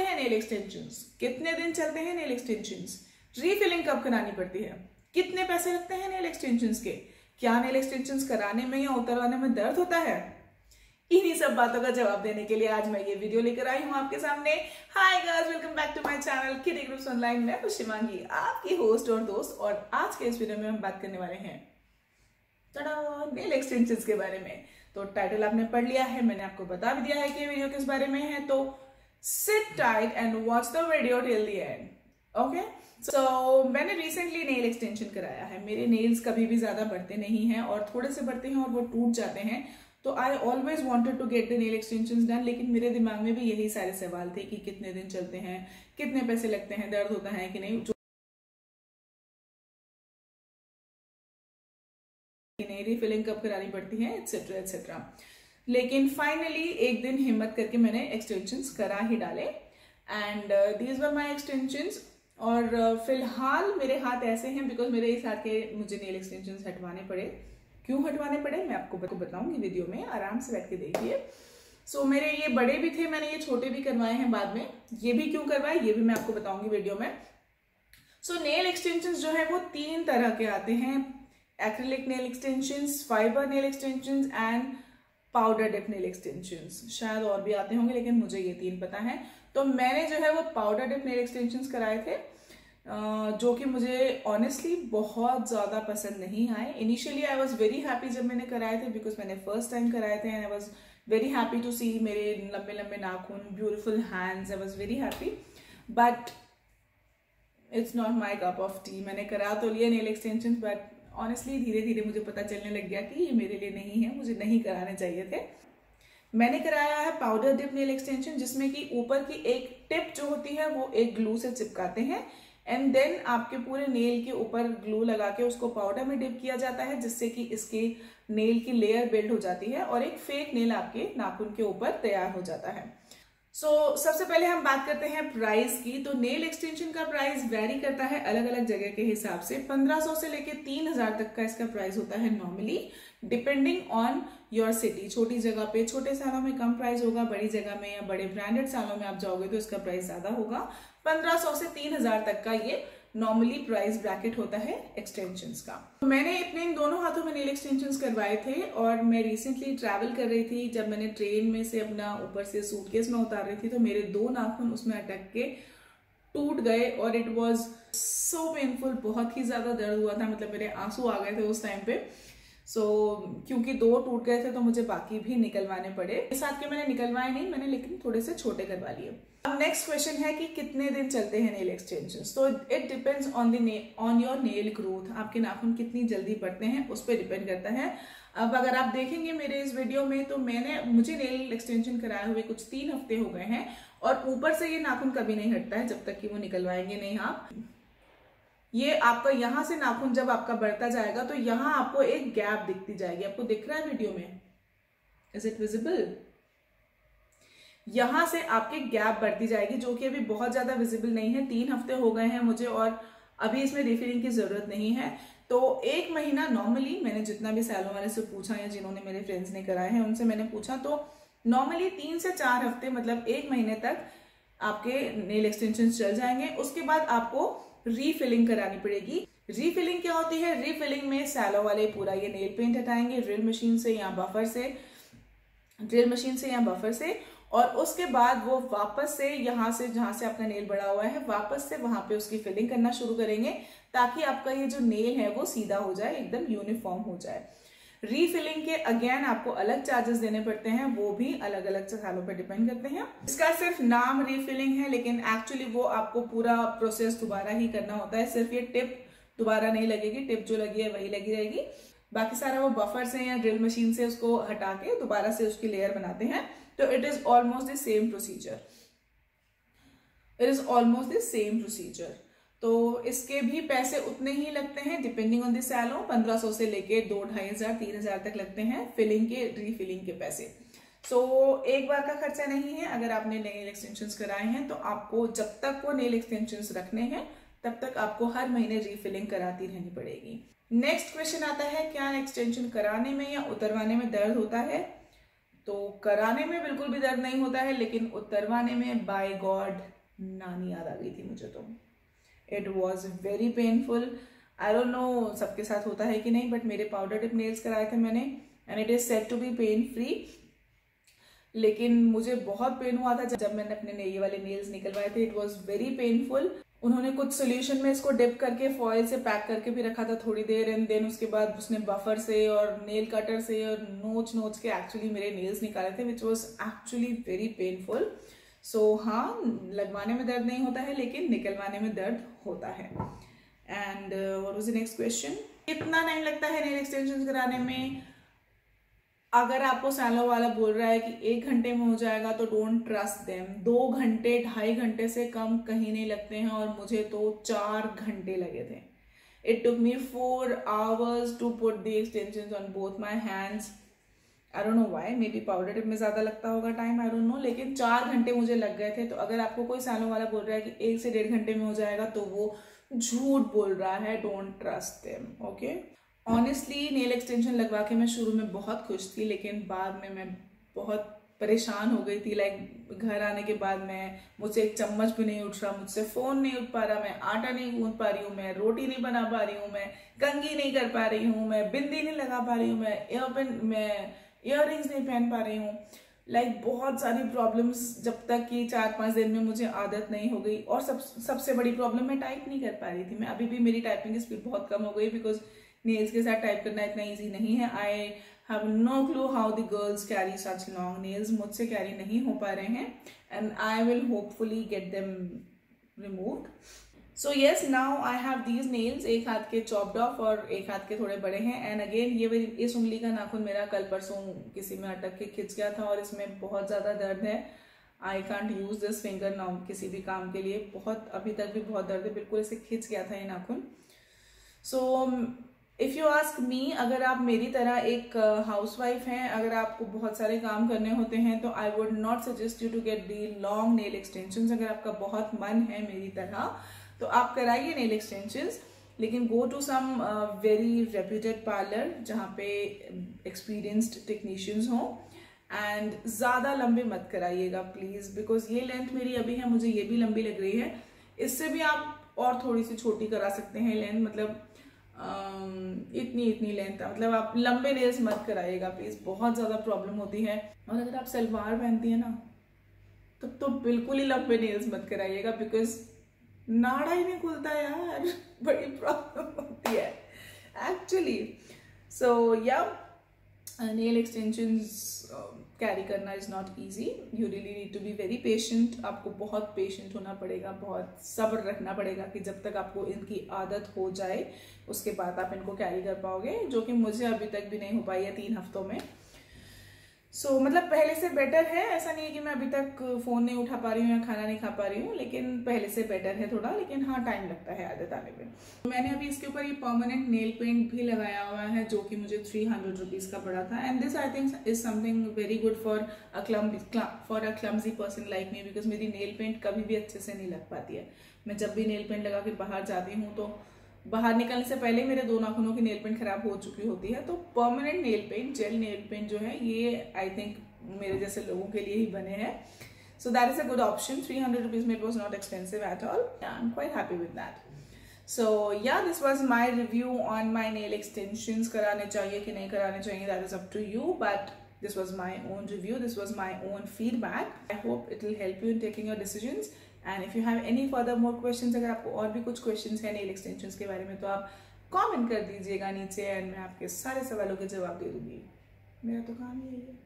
चलते हैं nail extension कितने दिन चलते हैं नेल एक्सटेंशन रीफिलिंग कब करानी पड़ती है? कितने पैसे लगते हैं नेल एक्सटेंशन के? क्या नेल एक्सटेंशन कराने में या उतरवाने में दर्द होता है? इन्हीं सब बातों का जवाब देने के लिए आज मैं ये वीडियो लेकर आई हूँ आपके सामने। Hi guys welcome back to my channel kiddy groups online मैं शिवांगी आपकी होस्ट और दोस्त, और आज के इस वीडियो में हम बात करने वाले हैं। नेल एक्सटेंशन के बारे में। तो टाइटल आपने पढ़ लिया है, मैंने आपको बता भी दिया है कि वीडियो किस बारे में है तो sit tight and watch the video till the end okay so मैंने रिसेंटली नेल एक्सटेंशन कराया है। मेरे नेल्स कभी भी ज़्यादा बढ़ते नहीं हैं और थोड़े से बढ़ते हैं और वो टूट जाते हैं। तो I always wanted to get the nail extension done लेकिन मेरे दिमाग में भी यही सारे सवाल थे कि कितने दिन चलते हैं, कितने पैसे लगते हैं, दर्द होता है कि नहीं, जो नहीं रिफिलिंग कब करानी पड़ती है एक्सेट्रा एक्सेट्रा लेकिन फाइनली एक दिन हिम्मत करके मैंने एक्सटेंशन करा ही डाले। And these were my extension और uh, फ़िलहाल मेरे हाथ ऐसे हैं बिकॉज़ मेरे इस हाथ के मुझे नेल एक्सटेंशन हटवाने पड़े। क्यों हटवाने पड़े? मैं आपको बताऊँगी वीडियो में। आराम से बैठ के देखिए। सो so, मेरे ये बड़े भी थे मैंने ये छोटे भी करवाए हैं बाद में। ये भी क्यों करवाए? ये भी मैं आपको बताऊँगी वीडियो में। सो नेल एक्सटेंशन जो है वो तीन तरह के आते हैं। Acrylic nail extension fibre nail extension and powder dip nail extension शायद और भी आते होंगे, लेकिन मुझे ये तीन पता है। तो मैंने जो है वो पाउडर डिप नेल एक्सटेंशन कराए थे जो कि मुझे ऑनेस्टली बहुत ज़्यादा पसंद नहीं आए। Initially I was very happy जब मैंने कराए थे बिकॉज़ मैंने फ़र्स्ट टाइम कराए थे and I was very happy to see मेरे लंबे लंबे नाखून beautiful hands I was very happy but it's not my cup of tea मैंने करा तो लिया नेल एक्सटेंशन बट ऑनेस्टली धीरे धीरे मुझे पता चलने लग गया कि ये मेरे लिए नहीं है, मुझे नहीं कराने चाहिए थे। मैंने कराया है पाउडर डिप नेल एक्सटेंशन जिसमें कि ऊपर की एक टिप जो होती है, वो एक ग्लू से चिपकाते हैं। एंड देन आपके पूरे नेल के ऊपर ग्लू लगा के उसको पाउडर में डिप किया जाता है, जिससे कि इसके नेल की लेयर बिल्ड हो जाती है और एक फेक नेल आपके नाखून के ऊपर तैयार हो जाता है। सो so, सबसे पहले हम बात करते हैं प्राइस की। तो नेल एक्सटेंशन का प्राइस वेरी करता है अलग अलग जगह के हिसाब से। 1500 से लेके 3000 तक का इसका प्राइस होता है normally depending on your city छोटी जगह पे छोटे सालों में कम प्राइस होगा बड़ी जगह में या बड़े ब्रांडेड सालों में आप जाओगे तो इसका प्राइस ज़्यादा होगा। 1500 से 3000 तक का ये नॉर्मली प्राइस ब्रैकेट होता है एक्सटेंशन का। तो मैंने अपने इन दोनों हाथों में नेल एक्सटेंशन करवाए थे और मैं रिसेंटली ट्रैवल कर रही थी, जब मैंने ट्रेन में से अपना ऊपर से सूटकेस में उतार रही थी तो मेरे दो नाखून उसमें अटक के टूट गए और इट वॉज़ सो पेनफुल बहुत ही ज़्यादा दर्द हुआ था मतलब मेरे आँसू आ गए थे उस टाइम पे। सो so, क्योंकि दो टूट गए थे तो मुझे बाकी भी निकलवाने पड़े। इस हाथ के मैंने निकलवाए नहीं मैंने लेकिन थोड़े से छोटे करवा लिए। अब नेक्स्ट क्वेश्चन है कि कितने दिन चलते हैं नेल एक्सटेंशन तो it depends on the on your nail growth आपके नाखून कितनी जल्दी बढ़ते हैं उस पर डिपेंड करता है। अब अगर आप देखेंगे मेरे इस वीडियो में तो मैंने मुझे नेल एक्सटेंशन कराए हुए कुछ तीन हफ़्ते हो गए हैं और ऊपर से ये नाखून कभी नहीं हटता है जब तक कि वो निकलवाएँगे नहीं आप। ये आपका यहाँ से नाखून जब आपका बढ़ता जाएगा तो यहाँ आपको एक गैप दिखती जाएगी। आपको दिख रहा है वीडियो में? इज़ इट विजिबल यहाँ से आपकी गैप बढ़ती जाएगी, जो कि अभी बहुत ज़्यादा विजिबल नहीं है। तीन हफ़्ते हो गए हैं मुझे और अभी इसमें रिफिलिंग की ज़रूरत नहीं है। तो एक महीना नॉर्मली मैंने जितना भी सैलों वाले से पूछा या जिन्होंने मेरे फ्रेंड्स ने कराए हैं, उनसे मैंने पूछा। तो नॉर्मली तीन से चार हफ़्ते मतलब एक महीने तक आपके नेल एक्सटेंशन चल जाएँगे। उसके बाद आपको रीफिलिंग करानी पड़ेगी। रीफिलिंग क्या होती है? रीफिलिंग में सैलो वाले पूरा ये नेल पेंट हटाएँगे ड्रिल मशीन से या बफर से। ड्रिल मशीन से या बफर से। और उसके बाद वो वापस से यहाँ से, जहाँ से आपका नेल बड़ा हुआ है, वापस से वहाँ पे उसकी फिलिंग करना शुरू करेंगे, ताकि आपका ये जो नेल है वो सीधा हो जाए, एकदम यूनिफॉर्म हो जाए। रीफिलिंग के अगेन आपको अलग चार्जेस देने पड़ते हैं, वो भी अलग अलग सालों पर डिपेंड करते हैं। इसका सिर्फ़ नाम रीफिलिंग है, लेकिन एक्चुअली वो आपको पूरा प्रोसेस दोबारा ही करना होता है। सिर्फ़ ये टिप दोबारा नहीं लगेगी टिप जो लगी है वही लगी रहेगी। बाकी सारा वो बफर से या ड्रिल मशीन से उसको हटा के दोबारा से उसकी लेयर बनाते हैं। तो it is almost the same procedure it is almost the same procedure तो इसके भी पैसे उतने ही लगते हैं डिपेंडिंग ऑन द पंद्रह सौ से लेके दो ढाई हज़ार तीन हज़ार तक लगते हैं फिलिंग के रीफिलिंग के पैसे। सो so, एक बार का खर्चा नहीं है अगर आपने नेल एक्सटेंशन कराए हैं तो आपको जब तक वो नेल एक्सटेंशन रखने हैं तब तक आपको हर महीने रीफिलिंग कराती रहनी पड़ेगी। नेक्स्ट क्वेश्चन आता है क्या एक्सटेंशन कराने में या उतरवाने में दर्द होता है? तो कराने में बिल्कुल भी दर्द नहीं होता है लेकिन उतरवाने में बाय गॉड नानी याद आ गई थी मुझे तो। It was very painful I don't know सबके साथ होता है कि नहीं बट मेरे पाउडर टिप नेल्स कराए थे मैंने and it is set to be pain free लेकिन मुझे बहुत पेन हुआ था जब मैंने अपने ये वाले नेल्स निकलवाए थे. इट वॉज़ वेरी पेनफुल उन्होंने कुछ सोल्यूशन में इसको डिप करके फॉइल से पैक करके भी रखा था थोड़ी देर एंड देन उसके बाद उसने बफर से और नेल कटर से और नोच नोच के एक्चुअली मेरे नेल्स निकाले थे which was actually very painful so so, हाँ लगवाने में दर्द नहीं होता है लेकिन निकलवाने में दर्द होता है। And what was the next question कितना टाइम लगता है नेल एक्सटेंशन कराने में? अगर आपको सैलो वाला बोल रहा है कि एक घंटे में हो जाएगा तो डोंट ट्रस्ट देम दो घंटे ढाई घंटे से कम कहीं नहीं लगते हैं और मुझे तो चार घंटे लगे थे। It took me four hours to put the extension on both my hands I don't know why maybe powder tip में ज़्यादा लगता होगा टाइम आई डोंट नो लेकिन चार घंटे मुझे लग गए थे तो अगर आपको कोई सैलो वाला बोल रहा है कि एक से डेढ़ घंटे में हो जाएगा तो वो झूठ बोल रहा है don't trust them okay honestly nail extension लगवा के मैं शुरू में बहुत खुश थी, लेकिन बाद में मैं बहुत परेशान हो गई थी लाइक घर आने के बाद मैं, मुझसे एक चम्मच भी नहीं उठ रहा, मुझसे फ़ोन नहीं उठ पा रहा, मैं आटा नहीं गूंद पा रही हूँ, मैं रोटी नहीं बना पा रही हूँ, मैं कंगी नहीं कर पा रही हूँ, मैं बिंदी नहीं लगा पा रही हूँ, मैं एयरपिन मैं इयर नहीं पहन पा रही हूँ। लाइक like, बहुत सारी प्रॉब्लम्स जब तक कि चार पाँच दिन में मुझे आदत नहीं हो गई और सब सबसे बड़ी प्रॉब्लम मैं टाइप नहीं कर पा रही थी। मैं अभी भी मेरी टाइपिंग स्पीड बहुत कम हो गई बिकॉज़ नेल्स के साथ टाइप करना इतना ईजी नहीं है। I have no clue how the girls carry such long nails मुझसे कैरी नहीं हो पा रहे हैं। And I will hopefully get them removed so yes now I have these nails एक हाथ के चॉप्ड ऑफ़ और एक हाथ के थोड़े बड़े हैं। एंड अगेन ये इस उंगली का नाखून मेरा कल परसों किसी में अटक के खिंच गया था और इसमें बहुत ज़्यादा दर्द है। I can't use this finger now किसी भी काम के लिए। बहुत अभी तक भी बहुत दर्द है। बिल्कुल इसे खिंच गया था ये नाखून so if you ask me अगर आप मेरी तरह एक हाउस uh, वाइफ हैं अगर आपको बहुत सारे काम करने होते हैं तो I would not suggest you to get the long nail extension अगर आपका बहुत मन है मेरी तरह। तो आप कराइए नेल एक्सटेंशन लेकिन go to some very reputed parlour जहाँ पे एक्सपीरियंस्ड टेक्नीशियंस हों एंड ज़्यादा लंबे मत कराइएगा प्लीज़ बिकॉज़ ये लेंथ मेरी अभी है मुझे ये भी लंबी लग रही है। इससे भी आप और थोड़ी सी छोटी करा सकते हैं लेंथ मतलब इतनी इतनी लेंथ मतलब आप लंबे नेल्स मत कराइएगा प्लीज़ बहुत ज़्यादा प्रॉब्लम होती है। और अगर आप सलवार पहनती है ना तब तो, तो बिल्कुल ही लंबे नेल्स मत कराइएगा बिकॉज़ नाड़ा ही नहीं खुलता यार। बड़ी प्रॉब्लम होती है। Actually so yeah nail extensions carry करना is not easy you really need to be very patient आपको बहुत पेशेंट होना पड़ेगा, बहुत सब्र रखना पड़ेगा कि जब तक आपको इनकी आदत हो जाए, उसके बाद आप इनको कैरी कर पाओगे, जो कि मुझे अभी तक भी नहीं हो पाई है तीन हफ्तों में। सो so, मतलब पहले से बेटर है ऐसा नहीं है कि मैं अभी तक फ़ोन नहीं उठा पा रही हूँ या खाना नहीं खा पा रही हूँ लेकिन पहले से बेटर है थोड़ा लेकिन हाँ टाइम लगता है आदत आने पे मैंने अभी इसके ऊपर ये परमानेंट नेल पेंट भी लगाया हुआ है जो कि मुझे थ्री हंड्रेड रुपीज़ का पड़ा था। And this I think is something very good for a clum for a clumsy person like me because मेरी नेल पेंट कभी भी अच्छे से नहीं लग पाती है। मैं जब भी नेल पेंट लगा के बाहर जाती हूँ तो बाहर निकलने से पहले मेरे दो नाखूनों की नेल पेंट खराब हो चुकी होती है तो permanent nail paint gel nail paint जो है, ये आई थिंक मेरे जैसे लोगों के लिए ही बने हैं। So that is a good option three hundred rupees में it was not expensive at all I am quite happy with that so yeah this was my review on my nail extension कराने चाहिए कि नहीं कराने चाहिए that is up to you but this was my own review. This was my own feedback. I hope it will help you in taking your decisions. And if you have any further more question अगर आपको और भी कुछ question है nail extension के बारे में तो आप कॉमेंट कर दीजिएगा नीचे एंड मैं आपके सारे सवालों के जवाब दे दूँगी। मेरा तो काम यही है।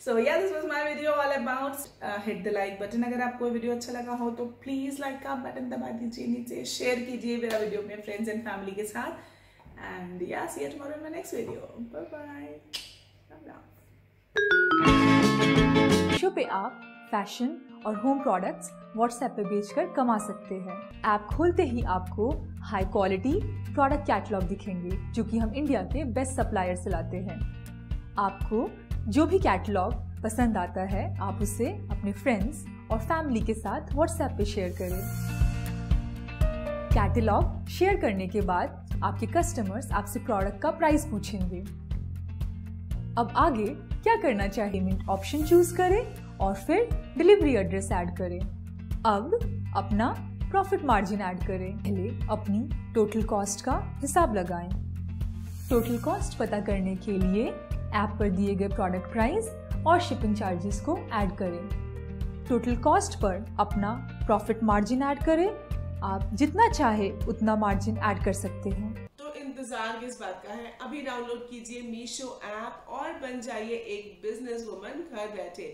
So yeah this was my video all about hit the like button अगर आपको वीडियो अच्छा लगा हो तो प्लीज़ लाइक का बटन दबा दीजिए नीचे। शेयर कीजिए मेरा वीडियो अपने फ्रेंड्स एंड फैमिली के साथ। And yeah see you tomorrow in my next video bye show पे आप फ़ैशन और होम प्रोडक्ट्स व्हाट्सएप पे बेचकर कमा सकते हैं। ऐप खोलते ही आपको हाई क्वालिटी प्रोडक्ट कैटलॉग दिखेंगे, जो कि हम इंडिया के बेस्ट सप्लायर से लाते हैं। आपको जो भी कैटलॉग पसंद आता है, आप उसे अपने फ्रेंड्स और फैमिली के साथ व्हाट्सएप पे शेयर करें। कैटलॉग शेयर करने के बाद आपके कस्टमर्स आपसे प्रोडक्ट का प्राइस पूछेंगे। अब आगे क्या करना चाहिए? ऑप्शन चूज़ करें। और फिर डिलीवरी एड्रेस ऐड करें। अब अपना प्रॉफिट मार्जिन ऐड करें। पहले अपनी टोटल कॉस्ट का हिसाब लगाएँ। टोटल कॉस्ट पता करने के लिए ऐप पर दिए गए प्रोडक्ट प्राइस और शिपिंग चार्जेस को ऐड करें। टोटल कॉस्ट पर अपना प्रॉफिट मार्जिन ऐड करें। आप जितना चाहे उतना मार्जिन ऐड कर सकते हैं। तो इंतज़ार किस बात का है? अभी डाउनलोड कीजिए मीशो ऐप और बन जाइए एक बिज़नेस वुमन घर बैठे।